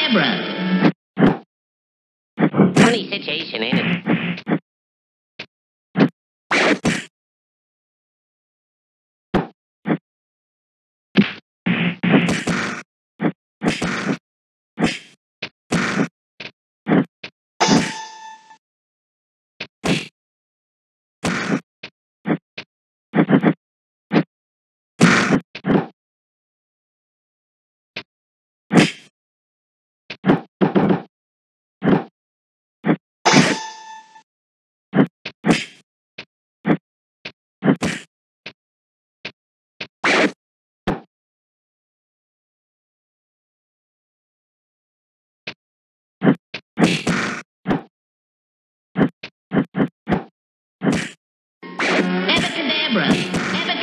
Abracadabra. Funny situation, ain't it?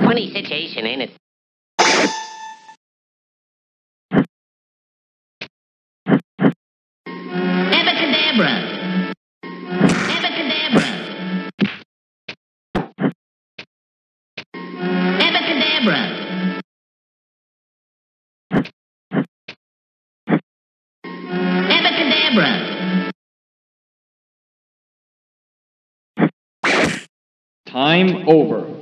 Funny situation, ain't it? Abacadabra. Abacadabra. Abacadabra. Abacadabra. Time over.